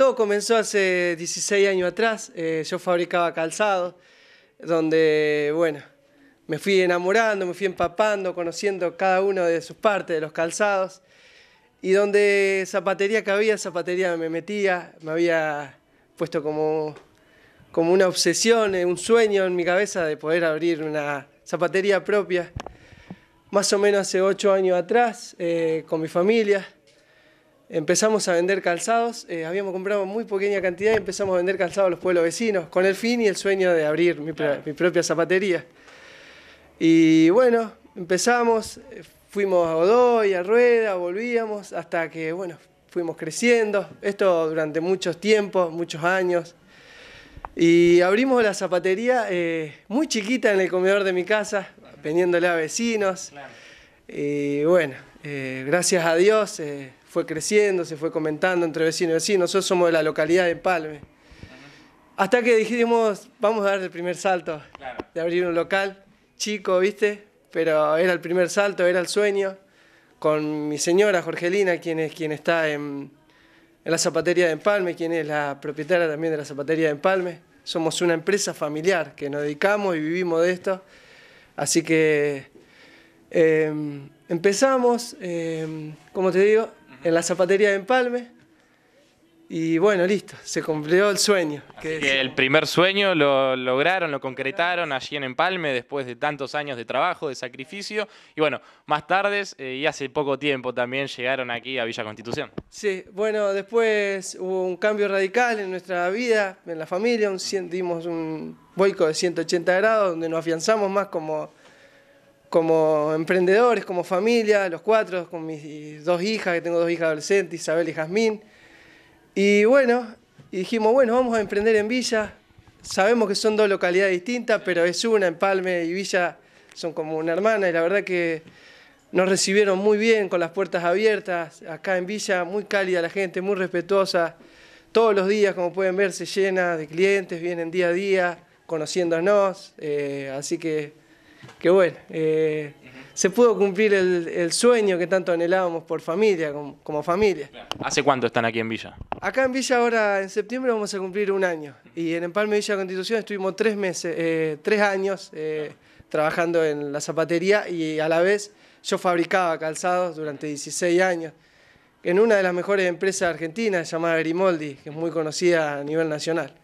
todo comenzó hace 16 años atrás. Eh, yo fabricaba calzado, donde, bueno, me fui enamorando, me fui empapando, conociendo cada uno de sus partes de los calzados. Y donde zapatería cabía, zapatería me metía, me había puesto como, como una obsesión, un sueño en mi cabeza de poder abrir una zapatería propia. Más o menos hace ocho años atrás, eh, con mi familia, empezamos a vender calzados. Eh, habíamos comprado muy pequeña cantidad y empezamos a vender calzados a los pueblos vecinos, con el fin y el sueño de abrir mi, mi propia zapatería. Y bueno, empezamos, eh, fuimos a Godoy, a Rueda, volvíamos, hasta que, bueno, fuimos creciendo. Esto durante muchos tiempos, muchos años. Y abrimos la zapatería eh, muy chiquita en el comedor de mi casa, vendiéndole a vecinos. Y bueno, eh, gracias a Dios fue creciendo, se fue comentando entre vecinos y vecinos. Nosotros somos de la localidad de Palme. Hasta que dijimos, vamos a dar el primer salto de abrir un local chico, ¿viste? Pero era el primer salto, era el sueño. Con mi señora Jorgelina, quien, es, quien está en, en la zapatería de Empalme, quien es la propietaria también de la zapatería de Empalme. Somos una empresa familiar que nos dedicamos y vivimos de esto. Así que em, empezamos, eh, como te digo, en la zapatería de Empalme. Y bueno, listo, se cumplió el sueño. Que el primer sueño lo lograron, lo concretaron allí en Empalme después de tantos años de trabajo, de sacrificio. Y bueno, más tarde eh, y hace poco tiempo también llegaron aquí a Villa Constitución. Sí, bueno, después hubo un cambio radical en nuestra vida, en la familia, un, dimos un boico de 180 grados donde nos afianzamos más como, como emprendedores, como familia, los cuatro, con mis dos hijas, que tengo dos hijas adolescentes, Isabel y Jazmín. Y bueno, dijimos, bueno, vamos a emprender en Villa. Sabemos que son dos localidades distintas, pero es una, Empalme y Villa son como una hermana y la verdad que nos recibieron muy bien, con las puertas abiertas. Acá en Villa, muy cálida la gente, muy respetuosa. Todos los días, como pueden ver, se llena de clientes, vienen día a día conociéndonos. Eh, así que, que bueno, eh, se pudo cumplir el, sueño que tanto anhelábamos por familia, como, familia. ¿Hace cuánto están aquí en Villa? Acá en Villa ahora en septiembre vamos a cumplir un año y en Empalme Villa Constitución estuvimos tres meses, eh, tres años eh, trabajando en la zapatería y a la vez yo fabricaba calzados durante 16 años en una de las mejores empresas argentinas llamada Grimoldi, que es muy conocida a nivel nacional.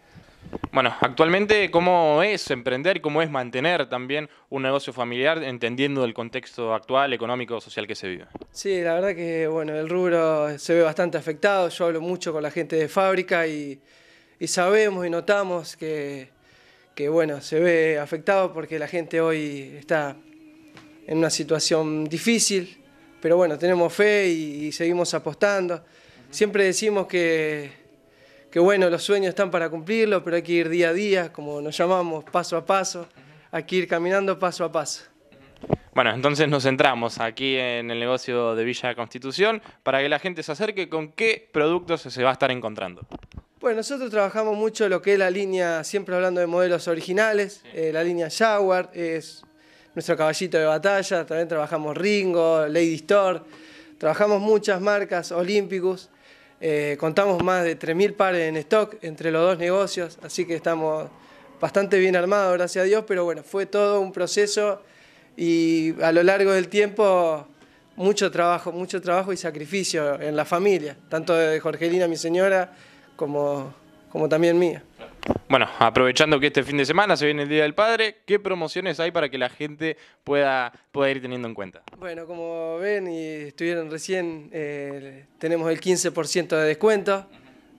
Bueno, actualmente, ¿cómo es emprender y cómo es mantener también un negocio familiar entendiendo el contexto actual, económico, social que se vive? Sí, la verdad que bueno, el rubro se ve bastante afectado. Yo hablo mucho con la gente de fábrica y, sabemos y notamos que, que, bueno, se ve afectado porque la gente hoy está en una situación difícil, pero bueno, tenemos fe y seguimos apostando. Siempre decimos que que bueno, los sueños están para cumplirlos, pero hay que ir día a día, como nos llamamos, paso a paso, hay que ir caminando paso a paso. Bueno, entonces nos centramos aquí en el negocio de Villa Constitución para que la gente se acerque con qué productos se va a estar encontrando. Bueno, nosotros trabajamos mucho lo que es la línea, siempre hablando de modelos originales, eh, la línea Jaguar, es nuestro caballito de batalla, también trabajamos Ringo, Lady Store, trabajamos muchas marcas, Olympicus, eh, contamos más de 3.000 pares en stock entre los dos negocios, así que estamos bastante bien armados, gracias a Dios, pero bueno, fue todo un proceso y a lo largo del tiempo mucho trabajo, mucho trabajo y sacrificio en la familia, tanto de Jorgelina, mi señora, como, como también mía. Bueno, aprovechando que este fin de semana se viene el Día del Padre, ¿qué promociones hay para que la gente pueda, pueda ir teniendo en cuenta? Bueno, como ven y estuvieron recién, eh, tenemos el 15% de descuento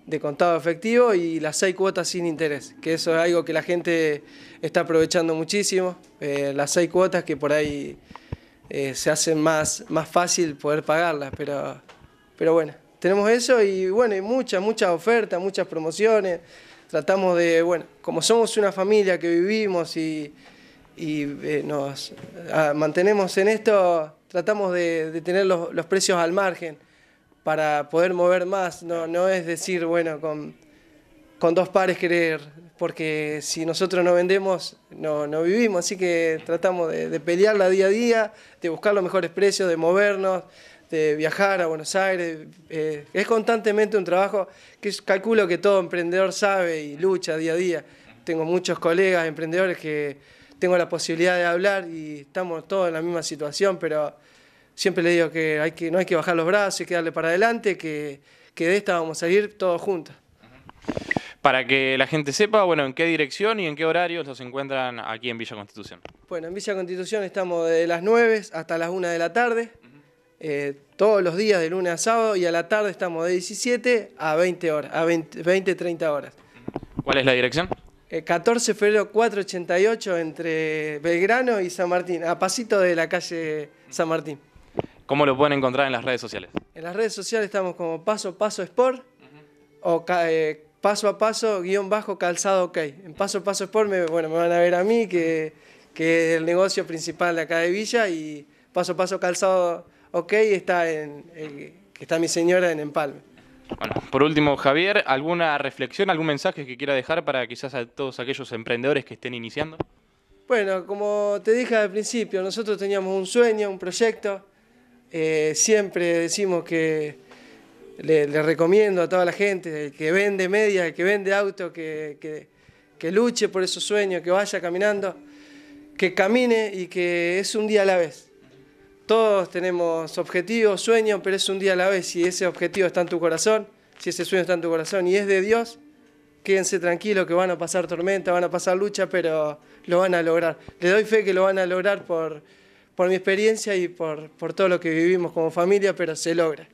de contado efectivo y las 6 cuotas sin interés, que eso es algo que la gente está aprovechando muchísimo, eh, las 6 cuotas que por ahí eh, se hacen más, más fácil poder pagarlas, pero, pero bueno, tenemos eso y bueno, y muchas, muchas ofertas, muchas promociones tratamos de, bueno, como somos una familia que vivimos y, eh, nos ah, mantenemos en esto, tratamos de, tener los, precios al margen para poder mover más, no, no es decir, bueno, con, con dos pares querer, porque si nosotros no vendemos, no, no vivimos, así que tratamos de, de pelearla día a día, de buscar los mejores precios, de movernos, de viajar a Buenos Aires. Eh, es constantemente un trabajo que calculo que todo emprendedor sabe y lucha día a día. Tengo muchos colegas emprendedores que tengo la posibilidad de hablar y estamos todos en la misma situación, pero siempre le digo que, hay que no hay que bajar los brazos, hay que darle para adelante, que, que de esta vamos a salir todos juntos. Para que la gente sepa, bueno, en qué dirección y en qué horarios los encuentran aquí en Villa Constitución. Bueno, en Villa Constitución estamos de las 9 hasta las 1 de la tarde. Eh, todos los días de lunes a sábado y a la tarde estamos de 17 a 20 horas, a 20, 30 horas. ¿Cuál es la dirección? 14 eh, de febrero 488 entre Belgrano y San Martín, a pasito de la calle San Martín. ¿Cómo lo pueden encontrar en las redes sociales? En las redes sociales estamos como Paso a Paso Sport o eh, Paso a Paso guion bajo calzado OK. En Paso a Paso Sport me, bueno, me van a ver a mí, que, que es el negocio principal de acá de Villa, y Paso a Paso calzado ok, está, en, que está mi señora en Empalme. Bueno, por último, Javier, ¿alguna reflexión, algún mensaje que quiera dejar para quizás a todos aquellos emprendedores que estén iniciando? Bueno, como te dije al principio, nosotros teníamos un sueño, un proyecto. Eh, siempre decimos que le, recomiendo a toda la gente, que vende media, que vende auto, que, que, que luche por esos sueños, que vaya caminando, que camine y que es un día a la vez. Todos tenemos objetivos, sueños, pero es un día a la vez. Si ese objetivo está en tu corazón, si ese sueño está en tu corazón y es de Dios, quédense tranquilos que van a pasar tormenta, van a pasar lucha, pero lo van a lograr. Le doy fe que lo van a lograr por, por mi experiencia y por, por todo lo que vivimos como familia, pero se logra.